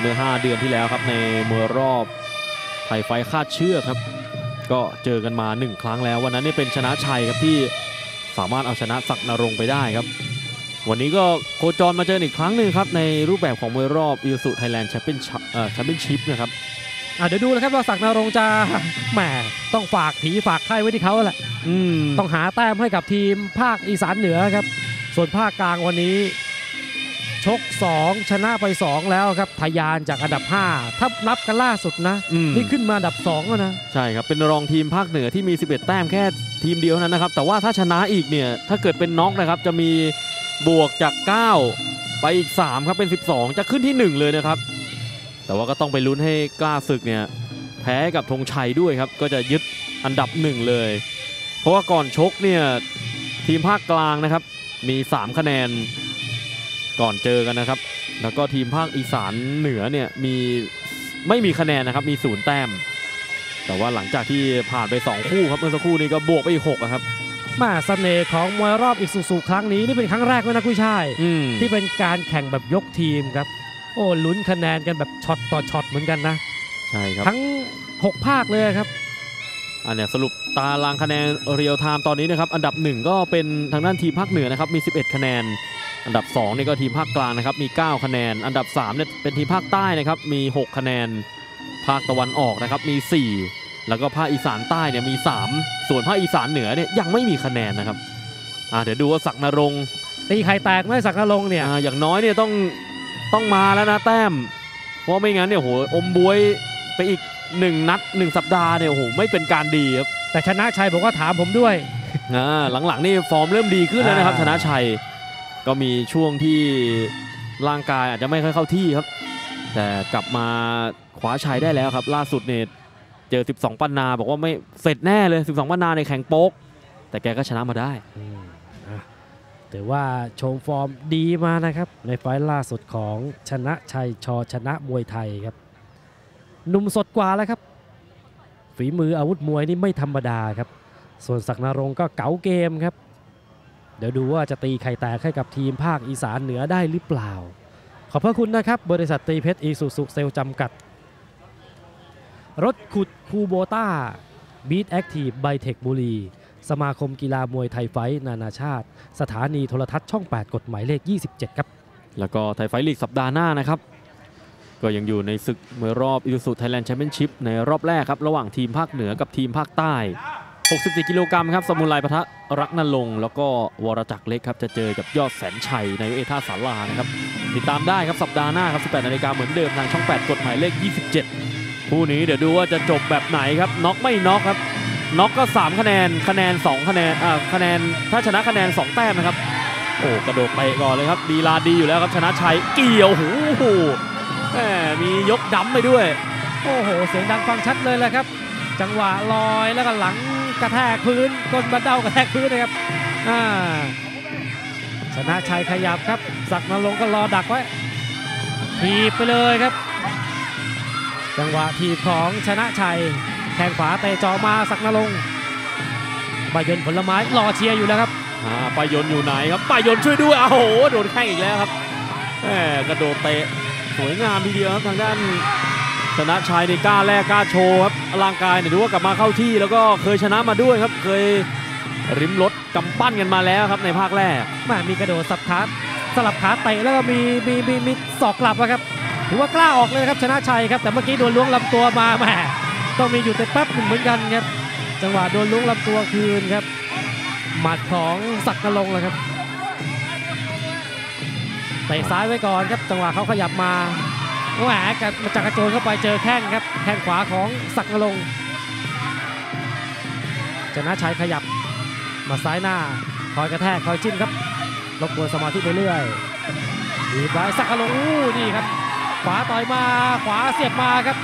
เมื่อ 5 เดือนที่แล้วครับในมวยรอบไทยไฟท์คาดเชือกครับ ก็เจอกันมา 1 ครั้งแล้ว วันนั้นเนี่ยเป็นชนะชัยครับที่สามารถเอาชนะศักดิ์ณรงค์ไปได้ครับ วันนี้ก็โคจรมาเจออีกครั้งหนึ่งครับในรูปแบบของมวยรอบอีซูซุ Thailand Champion Championship นะครับอะเดี๋ยวดูนะครับว่าศักดิ์ณรงค์จะแหมต้องฝากผีฝากไข้ไว้ที่เขาแหละอืมต้องหาแต้มให้กับทีมภาคอีสานเหนือครับ ส่วนภาคกลางวันนี้ ชก 2 ชนะไป 2 แล้วครับทะยานจากอันดับ 5 ถ้านับกันล่าสุดนะอืมนี่ขึ้นมาอันดับ2แล้วนะ ใช่ครับ เป็นรองทีมภาคเหนือที่มี 11 แต้มแค่ทีมเดียวเท่านั้นนะครับ แต่ว่าถ้าชนะอีกเนี่ย ถ้าเกิดเป็นน็อกนะครับ จะมีบวกจาก 9 ไปอีก 3 ครับ เป็น 12 จะขึ้นที่ 1 เลยนะครับ แต่ว่าก็ต้องไปลุ้นให้กล้าศึกเนี่ยแพ้กับธงชัยด้วยครับ ก็จะยึดอันดับ 1 เลย เพราะว่าก่อนชกเนี่ยทีมภาคกลางนะครับมี 3 คะแนน ก่อนเจอกันนะครับ แล้วก็ทีมภาคอีสานเหนือเนี่ยมีไม่มีคะแนนนะครับมีศูนย์แต้ม แต่ว่าหลังจากที่ผ่านไป 2 คู่ครับเมื่อสักครู่นี้ก็บวกไปอีก6อะครับมาเสน่ห์ของมวยรอบอีกสุๆครั้งนี้นี่เป็นครั้งแรกเลยนะกุ้ยช่ายอืมที่เป็นการแข่งแบบยกทีมครับ โอ้ลุ้นคะแนนกันแบบช็อตต่อช็อตเหมือนกันนะใช่ครับทั้ง 6 ภาคเลยครับอันเนี้ยสรุปตารางคะแนน real time ตอนนี้นะครับอันดับ 1 ก็เป็นทางด้านทีมภาคเหนือนะครับมี 11 คะแนน อันดับ 2 นี่ก็ทีมภาคกลางนะครับมี 9 คะแนน อันดับ3เนี่ยเป็นทีมภาคใต้นะครับมี 6 คะแนน ภาคตะวันออกนะครับมี 4 แล้วก็ภาคอีสานใต้เนี่ยมี 3 ส่วนภาคอีสานเหนือเนี่ยยังไม่มีคะแนนนะครับอ่าเดี๋ยวดูว่าศักดิ์ณรงค์ตีไข่แตกไหมศักดิ์ณรงค์เนี่ยอ่าอย่างน้อยเนี่ยต้องต้องมาแล้วนะแต้ม เพราะไม่งั้นเนี่ยโหอมบวยไปอีก 1 นัด 1 สัปดาห์เนี่ยโอ้โหไม่เป็นการดีครับแต่ชนะชัยบอกว่าถามผมด้วยอ่าหลังๆนี่ฟอร์มเริ่มดีขึ้นแล้วนะครับอ่าชนะชัย ก็มีช่วงที่ร่างกายอาจจะไม่ค่อยเข้าที่ครับ แต่กลับมาคว้าชัยได้แล้วครับ ล่าสุดเนี่ยเจอ 12 ปันนาบอกว่าไม่เสร็จแน่เลย 12 ปันนาในแข่งโป๊ก แต่แกก็ชนะมาได้ถือว่าโชว์ฟอร์มดีมานะครับ ในไฟต์ล่าสุดของชนะชัยช.ชนะมวยไทยครับหนุ่มสดกว่าแล้วครับ ฝีมืออาวุธมวยนี่ไม่ธรรมดาครับ ส่วนศักดิ์ณรงค์ก็เก๋าเกมครับ เดี๋ยวดูว่าจะตีไข่แตกให้กับทีมภาคอีสานเหนือได้หรือเปล่า ขอบพระคุณนะครับ บริษัทตรีเพชรอีซูซุเซลส์จำกัด รถขุดคูโบต้าบีทแอคทีฟไบเทคบุรี สมาคมกีฬามวยไทยไฟท์นานาชาติ สถานีโทรทัศน์ช่อง 8 กดหมายเลข 27 ครับ แล้วก็ไทยไฟท์ลีกสัปดาห์หน้านะครับ ก็ยังอยู่ในศึกมวยรอบอีซูซุ Thailand Championship ในรอบแรกครับ ระหว่างทีมภาคเหนือกับทีมภาคใต้ 64 กิโลกรัมครับ สมุนไพรปะทะรักนันลง แล้วก็วรจักรเล็กครับ จะเจอกับยอดแสนชัยในเอท่าสารานะครับ ติดตามได้ครับ สัปดาห์หน้าครับ 18 นาฬิกาเหมือนเดิมทางช่อง 8 กดหมายเลข 27 คู่นี้เดี๋ยวดูว่าจะจบแบบไหนครับ น็อกไม่น็อกครับ น็อกก็ 3 คะแนน คะแนน 2 คะแนน อ่า คะแนน ถ้าชนะคะแนน 2 แต้มนะครับ โอ้ กระโดดเตะก่อนเลยครับ ดีลาดีอยู่แล้วครับ ชนะชัย เกี่ยว หูแหม มียกดำไปด้วย โอ้โห เสียงดังฟังชัดเลยแหละครับ จังหวะลอยแล้วก็หลัง กระแทกพื้นก้นบันเดากระแทกพื้นนะครับอ่าชนะชัยขยับครับศักนรงก็รอดักไว้ทีบไปเลยครับ จังหวะทีบของชนะชัยแข้งขวาเตะจอมาศักนรงค์บายนผลไม้รอเชียร์อยู่แล้วครับปายนอยู่ไหนครับปายนช่วยด้วยโอ้โหโดนแข้งอีกแล้วครับกระโดดเตะสวยงามทีเดียวครับทางด้าน ชนะชัยในกล้าแรกกล้าโชว์ครับร่างกายเนี่ยดูว่ากลับมาเข้าที่แล้วก็เคยชนะมาด้วยครับ เคยริมรถกำปั้นกันมาแล้วครับในภาคแรกม่มีกระโดดสับขาสลับขาเตะแล้วก็มีมีมีมีศอกกลับนะครับถือว่ากล้าออกเลยครับชนะชัยครับแต่เมื่อกี้โดนล้วงลำตัวมาแหมต้องมีอยู่แต่แป๊บหนึ่งเหมือนกันครับจังหวะโดนล้วงลำตัวคืนครับหมัดของศักดิ์นรงค์เลยครับเตะซ้ายไว้ก่อนครับจังหวะเขาขยับมา แหมกับจักรโจนเข้าไปเจอแข้งครับแข้งขวาของศักดิ์นรงชนะชัยขยับมาซ้ายหน้าคอยกระแทกคอยจิ้มครับรบกวนสมาธิไปเรื่อยดีไว้สักกะลงอู้นี่ครับ ขวาต่อยมาขวาเสียบมาครับ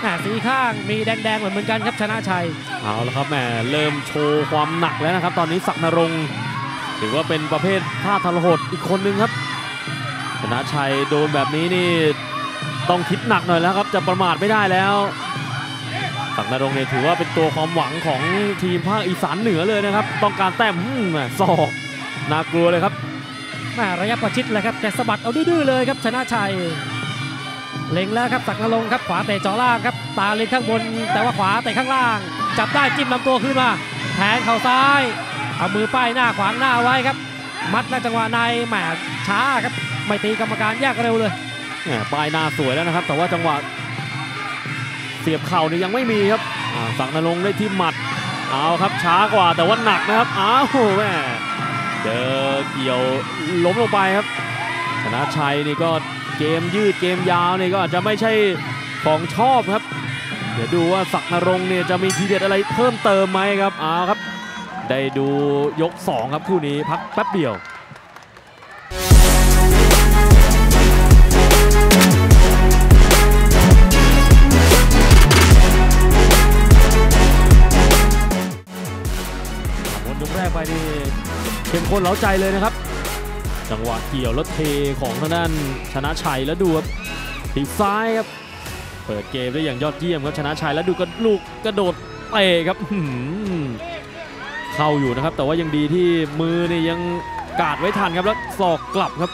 แหมสีข้างมีแดงๆเหมือนเหมือนกันครับชนะชัยเอาละครับแหมเริ่มโชว์ความหนักแล้วนะครับ ตอนนี้ศักนรงถือว่าเป็นประเภทท่าทรหดอีกคนนึงครับ ชนะชัยโดนแบบนี้นี่ ต้องคิดหนักหน่อยแล้วครับจะประมาทไม่ได้แล้วศักดิ์นรงเนี่ยถือว่าเป็นตัวความหวังของทีมภาคอีสานเหนือเลยนะครับ ต้องการแต้มอืมแหม่ศอกน่ากลัวเลยครับแหมระยะประชิดเลยครับแกสะบัดเอาดื้อเลยครับชนะชัยเล็งแล้วครับสักนรงครับขวาเตะจาะล่างครับตาเล็งข้างบน แต่ว่าขวาเตะข้างล่าง จับได้จิ้มลำตัวขึ้นมาแทงเข่าซ้ายเอามือป้ายหน้าขวางหน้าไว้ครับ มัดแล้วจังหวะในแหมช้าครับไม่ตีกรรมการแยกเร็วเลย ปลายหน้าสวยแล้วนะครับ แต่ว่าจังหวะเสียบเข่านี่ยังไม่มีครับสักนรงได้ที่หมัดเอาครับช้ากว่าแต่ว่าหนักนะครับอ้าวแม่เจอเกี่ยวล้มลงไปครับชนะชัยนี่ก็เกมยืดเกมยาวนี่ก็อาจจะไม่ใช่ของชอบครับ เดี๋ยวดูว่าศักนรงเนี่ยจะมีทีเด็ดอะไรเพิ่มเติมไหมครับเอาวครับ ได้ดูยก 2 ครับคู่นี้พักแป๊บเดียว เข้มข้นเล้าใจเลยนะครับ จังหวะเกี่ยวแล้วเทของทางด้านชนะชัยแล้วดูครับทีซ้ายครับ เปิดเกมได้อย่างยอดเยี่ยมครับชนะชัยแล้วดูกระลูกกระโดดเตะครับเข้าอยู่นะครับ แต่ว่ายังดีที่มือนี่ยังกาดไว้ทันครับแล้วศอกกลับครับ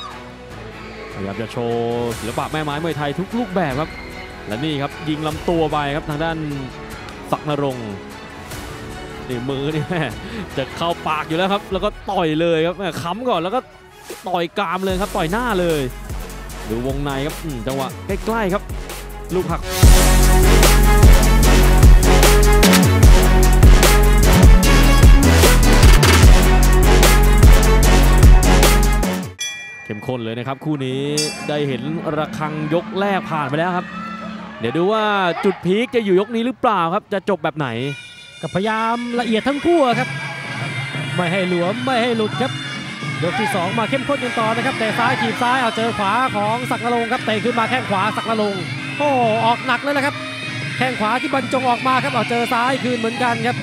พยายามจะโชว์ศิลปะแม่ไม้มวยไทยทุกรูปแบบครับ และนี่ครับยิงลำตัวไปครับทางด้านศักนรงค์ นี่มือนี่แม่จะเข้าปากอยู่แล้วครับ แล้วก็ต่อยเลยครับแม่ค้ำก่อนแล้วก็ต่อยกรามเลยครับต่อยหน้าเลยดูวงในครับอืมจังหวะใกล้ๆครับ ลูกหักเข้มข้นเลยนะครับ คู่นี้ได้เห็นระฆังยกแรกผ่านไปแล้วครับ เดี๋ยวดูว่าจุดพีคจะอยู่ยกนี้หรือเปล่าครับ จะจบแบบไหน ก็พยายามละเอียดทั้งคู่ครับไม่ให้หลวมไม่ให้หลุดครับยกที่ 2 มาเข้มข้นกันต่อนะครับเตะซ้ายถีบซ้ายเอาเจอขวาของศักดิ์นรงครับเตะขึ้นมาแข้งขวาศักดิ์นรงโอ้ออกหนักเลยนะครับแข้งขวาที่บรรจงออกมาครับเอาเจอซ้ายคืนเหมือนกันครับ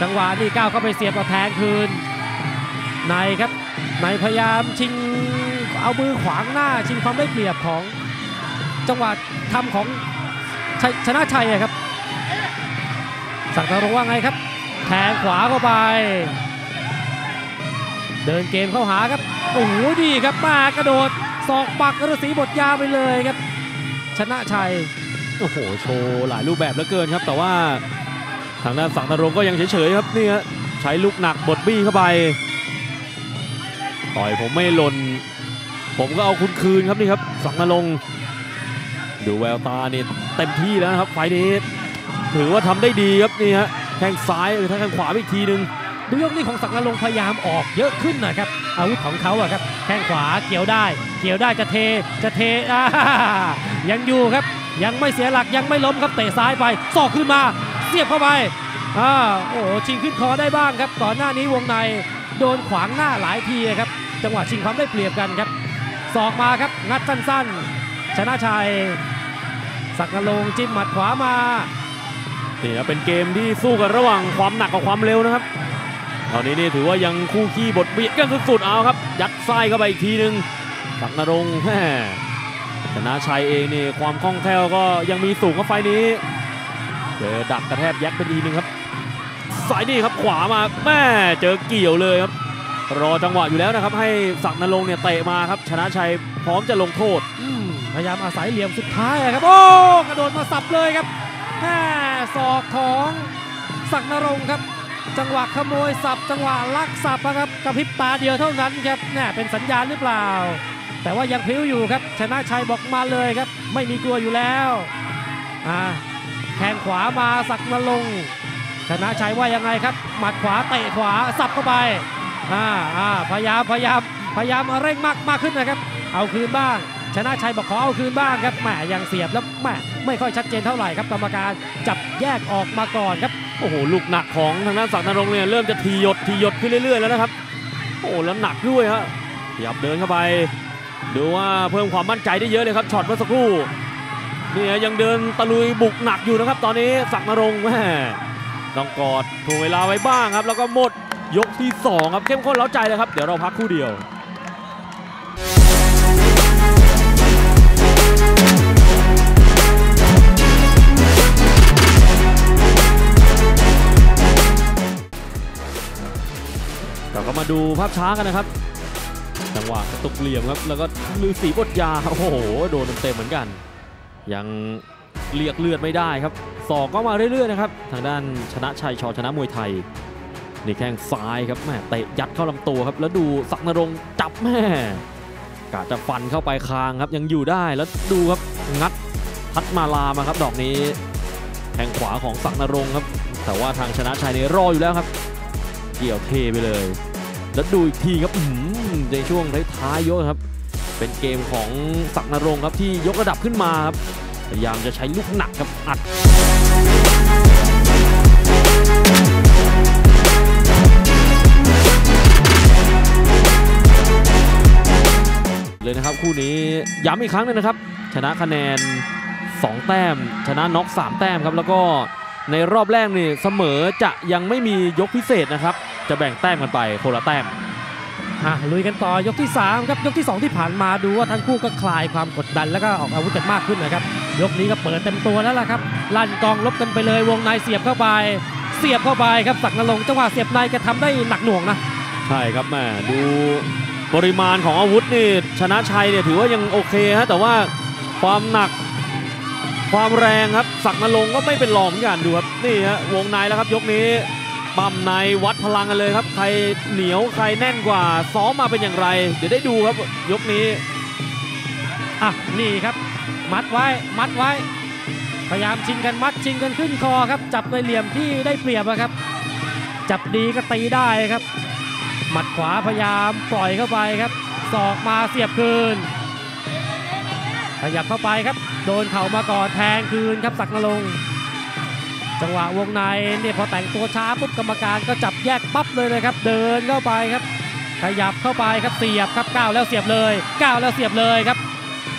จังหวะนี้ก้าวเข้าไปเสียบเอาแทงคืนในครับในพยายามชิงเอามือขวางหน้าชิงความได้เปรียบของจังหวะทำของชชนะชัยครับ สักดิ์นรงว่าไงครับ แทงขวาเข้าไป เดินเกมเข้าหาครับ โอ้โหดีครับมากระโดดศอกปักฤาษีบทยาไปเลยครับ ชนะชัย โอ้โห โชว์หลายรูปแบบเหลือเกินครับ แต่ว่าทางด้านสังนรงก็ยังเฉยๆครับนี่ฮะใช้ลูกหนักบดบี้เข้าไป ต่อยผมไม่หล่น ผมก็เอาคุณคืนครับนี่ครับสังนรงดูแววตานี่เต็มที่แล้วนะครับไฟนี้ ถือว่าทำได้ดีครับนี่ฮะแข้งซ้ายหรือแข้งขวาอีกทีหนึ่งดูยกนี้ของศักดิ์นรงพยายามออกเยอะขึ้นนะครับอาวุธของเขาอะครับแข้งขวาเกี่ยวได้ เกี่ยวได้จะเทจะเทอ่ายังอยู่ครับยังไม่เสียหลักยังไม่ล้มครับเตะซ้ายไปศอกขึ้นมาเสียบเข้าไปอ่าโอ้โหชิงขึ้นคอได้บ้างครับก่อนหน้านี้วงในโดนขวางหน้าหลายทีครับจังหวะชิงความได้เปรียบกันครับศอกมาครับงัดสั้นๆ ชนะชัยศักดิ์นรงจิ้มหมัดขวามา นี่เป็นเกมที่สู้กันระหว่างความหนักกับความเร็วนะครับ ตอนนี้นี่ถือว่ายังคู่ขี้บทเบียดกันสุดๆเอาครับ ยัดไส้เข้าไปอีกทีหนึ่งสักนรงค์แม่ชนะชัยเองนี่ความคล่องแคล่วก็ยังมีสูงกับไฟนี้เจอดักกระแทกยัดไปทีหนึ่งครับสายนี่ครับขวามาแม่เจอเกี่ยวเลยครับ รอจังหวะอยู่แล้วนะครับ ให้ศักนรงค์เนี่ยเตะมาครับ ชนะชัยพร้อมจะลงโทษพยายามอาศัยเหลี่ยมสุดท้ายอะครับโอ้กระโดดมาสับเลยครับแม่ ศอกของศักนรงครับ จังหวะขโมยสับ จังหวะลักสับอะครับกระพริบตาเดียวเท่านั้นครับแน่เป็นสัญญาณหรือเปล่า แต่ว่ายังพลิ้วอยู่ครับ ชนะชัยบอกมาเลยครับ ไม่มีกลัวอยู่แล้วอ่าแข้งขวามาศักนรงชนะชัยว่ายังไงครับหมัดขวาเตะขวาสับเข้าไปอ่าอ่าพยายามพยายามพยายามเร่งมากมากขึ้นนะครับ เอาคืนบ้าง ชนะชัยบอกขอเอาคืนบ้างครับแหมยังเสียบแล้วแหมไม่ค่อยชัดเจนเท่าไหร่ครับกรรมการจับแยกออกมาก่อนครับโอ้โหลูกหนักของทางด้านศักดิ์นรงค์เนี่ยเริ่มจะทีหยดทีหยดขึ้นเรื่อยๆแล้วนะครับ โอ้แล้วหนักด้วยฮะขยับเดินเข้าไป ดูว่าเพิ่มความมั่นใจได้เยอะเลยครับช็อตเมื่อสักครู่นี่ยังเดินตะลุยบุกหนักอยู่นะครับ ตอนนี้ศักดิ์นรงค์แม่ต้องกอดถ่วงเวลาไว้บ้างครับ แล้วก็หมดยกที่สองครับเข้มข้นเล้าใจเลยครับ เดี๋ยวเราพักคู่เดียว เราก็มาดูภาพช้ากันนะครับ จังหวะกระตุกเหลี่ยมครับ แล้วก็ลือสีบทยา โอ้โห โดนเต็มเหมือนกัน ยังเรียกเลือดไม่ได้ครับศอกก็มาเรื่อยๆนะครับ ทางด้านชนะชัยชอชนะมวยไทย นี่แข้งซ้ายครับแม่เตะยัดเข้าลำตัวครับ แล้วดูศักนรงจับแม่กะจะฟันเข้าไปคางครับ ยังอยู่ได้แล้วดูครับงัดพัดมาลามาครับ ดอกนี้แข้งขวาของศักนรงครับ แต่ว่าทางชนะชัยนี่รออยู่แล้วครับ เกี่ยวเทไปเลย แล้วดูอีกทีครับอื้อหือในช่วงท้ายยกครับ เป็นเกมของศักนรงครับที่ยกระดับขึ้นมาครับพยายามจะใช้ลูกหนักครับอัดเลยนะครับคู่นี้ย้ำอีกครั้งหนึงนะครับ ชนะคะแนน 2 แต้ม ชนะน็อก 3 แต้มครับแล้วก็ ในรอบแรกนี่เสมอจะยังไม่มียกพิเศษนะครับ จะแบ่งแต้มกันไปคนละแต้มอะลุยกันต่อยกที่ 3 ครับยกที่ 2 ที่ผ่านมาดูว่าทั้งคู่ก็คลายความกดดันแล้วก็ออกอาวุธกันมากขึ้นนะครับ ยกนี้ก็เปิดเต็มตัวแล้วล่ะครับลั่นกองลบกันไปเลยวงในเสียบเข้าไป เสียบเข้าไปครับศักดิ์นรงค์จังหวะเสียบในแกทำได้หนักหน่วงนะใช่ครับแม่ดูปริมาณของอาวุธนี่ชนะชัยเนี่ยถือว่ายังโอเคฮะแต่ว่าความหนัก ความแรงครับศักนรงก็ไม่เป็นรองเหมือนกันดูครับนี่ฮะวงในแล้วครับยกนี้ปั๊มในวัดพลังกันเลยครับ ใครเหนียวใครแน่นกว่าซ้อมมาเป็นอย่างไร เดี๋ยวได้ดูครับ ยกนี้อะนี่ครับ มัดไว้มัดไว้ พยายามชิงกันมัดชิงกันขึ้นคอครับ จับในเหลี่ยมที่ได้เปรียบอะครับ จับดีก็ตีได้ครับ หมัดขวาพยายามปล่อยเข้าไปครับศอกมาเสียบคืน ขยับเข้าไปครับ โดนเข่ามาก่อนแทงคืนครับสักนรงจังหวะวงในเนี่ยพอแต่งตัวช้าปุ๊บกรรมการก็จับแยกปั๊บเลยนะครับ เดินเข้าไปครับ ขยับเข้าไปครับเสียบครับก้าวแล้วเสียบเลยก้าวแล้วเสียบเลยครับ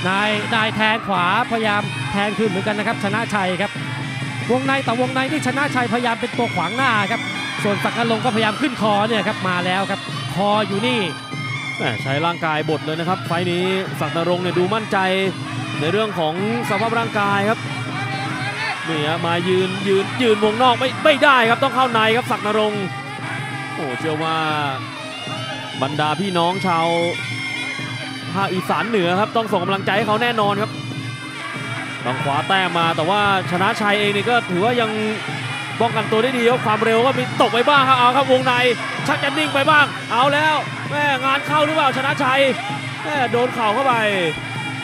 นายนายแทงขวาพยายามแทงคืนเหมือนกันนะครับ ชนะชัยครับ วงในแต่วงในที่ชนะชัยพยายามเป็นตัวขวางหน้าครับ ส่วนสักนรงก็พยายามขึ้นคอเนี่ยครับมาแล้วครับ คออยู่นี่ใช้ร่างกายบทเลยนะครับ ไฟนี้ศักนรงเนี่ยดูมั่นใจ ในเรื่องของสภาพร่างกายครับนี่ฮะมายืนยืนยืนวงนอกไม่ไม่ได้ครับต้องเข้าในครับศักนรงค์โอ้เชื่อว่าบรรดาพี่น้องชาวภาคอีสานเหนือครับต้องส่งกำลังใจให้เขาแน่นอนครับต้องขวาแต้มมาแต่ว่าชนะชัยเองนี่ก็ถือว่ายังป้องกันตัวได้ดีครับความเร็วก็มีตกไปบ้างครับเอาครับวงในชักจะนิ่งไปบ้าง เอาแล้วแม่งานเข้าหรือเปล่าชนะชัยแม่โดนเข่าเข้าไป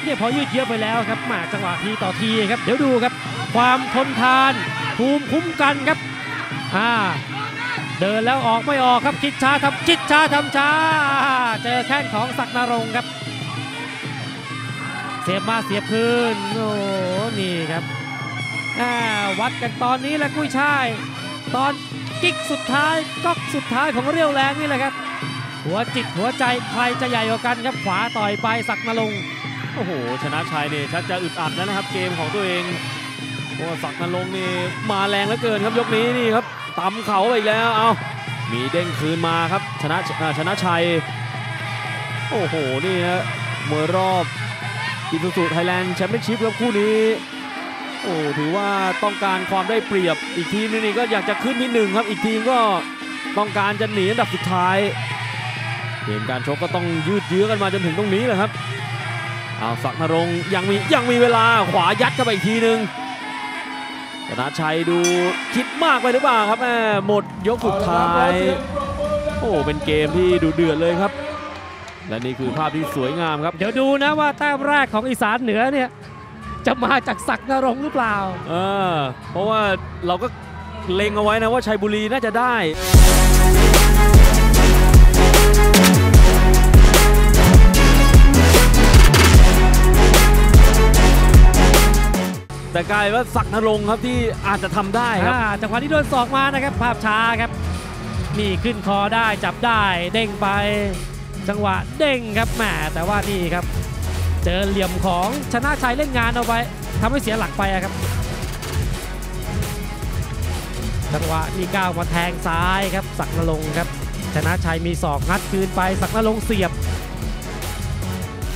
เนี่ยพอยืดเยื้อไปแล้วครับมาจังหวะทีต่อทีครับเดี๋ยวดูครับ ความทนทานภูมิคุ้มกันครับอ่าเดินแล้วออกไม่ออกครับคิดช้าทำคิดช้าทำช้า เจอแข้งของศักนรงครับ เสียบมาเสียบคืนโอ้โหนี่ครับอ่าวัดกันตอนนี้แหละกุ้ยช่าย ตอนกิ๊กสุดท้ายก๊อกสุดท้ายของเรียวแรงนี่แหละครับ หัวจิตหัวใจใครจะใหญ่กว่ากันครับขวาต่อยไปศักนรงค์ โอ้โห ชนะชัยเนี่ยชักจะอึดอัดแล้วนะครับ เกมของตัวเองเพราะว่าศักดิ์นรงนี่มาแรงเหลือเกินครับยกนี้นี่ครับตำเขาไปอีกแล้วเอามีเด้งคืนมาครับชนะชนะชัย โอ้โหนี่ฮะมวยรอบอิซูซูไทยแลนด์แชมเปี้ยนชิพครับคู่นี้โอ้ถือว่าต้องการความได้เปรียบอีกทีมนึงนี่ก็อยากจะขึ้นที่หนึ่งครับ อีกทีมก็ต้องการจะหนีอันดับสุดท้ายเกมการชกก็ต้องยืดเยื้อกันมาจนถึงตรงนี้แหละครับ เอาศักดิ์นรงค์ยังมียังมีเวลาขวายัดเข้าไปอีกทีหนึ่งชนะชัยดูคิดมากไปหรือเปล่าครับแม่หมดยกสุดท้าย โอ้เป็นเกมที่ดูเดือดเลยครับ และนี่คือภาพที่สวยงามครับ เดี๋ยวดูนะว่าแต้มแรกของอีสานเหนือเนี่ยจะมาจากศักดิ์นรงค์หรือเปล่าเออเพราะว่าเราก็เล็งเอาไว้นะว่าชัยบุรีน่าจะได้ แต่กลายว่าศักนรงครับที่อาจจะทำได้ครับอ่าจังหวะที่โดนศอกมานะครับ ภาพช้าครับนี่ขึ้นคอได้จับได้เด้งไป จังหวะเด้งครับแหมแต่ว่านี่ครับ เจอเหลี่ยมของชนะชัยเล่นงานเอาไว้ทำให้เสียหลักไปครับ จังหวะนี่ก้าวมาแทงซ้ายครับศักนรงครับ ชนะชัยมีศอกงัดคืนไปศักนรงเสียบ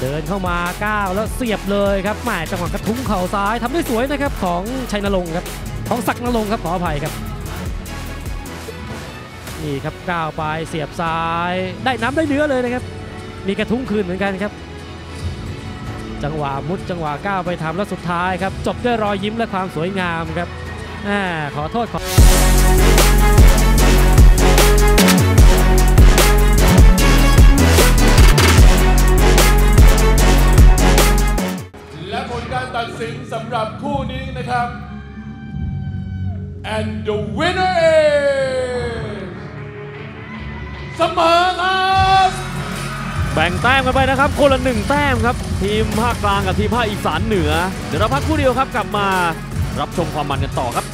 ดินเข้ามาก้าวแล้วเสียบเลยครับแหมจังหวะกระทุ้งเข่าซ้ายทำได้สวยนะครับของชัยนรงค์ครับของศักดิ์นรงค์ครับขออภัยครับนี่ครับก้าวไปเสียบซ้ายได้น้ำได้เนื้อเลยนะครับ มีกระทุ้งคืนเหมือนกันครับ จังหวะมุดจังหวะก้าวไปทำแล้วสุดท้ายครับ จบด้วยรอยยิ้มและความสวยงามครับอขอโทษขอ สินสำหรับคู่นี้นะครับ and the winner is เสมอครับแบ่งแต้มกันไปนะครับ คนละหนึ่งแต้มครับ ทีมภาคกลางกับทีมภาคอีสานเหนือ เดี๋ยวเราพักครู่เดียวครับกลับมารับชมความมันกันต่อครับ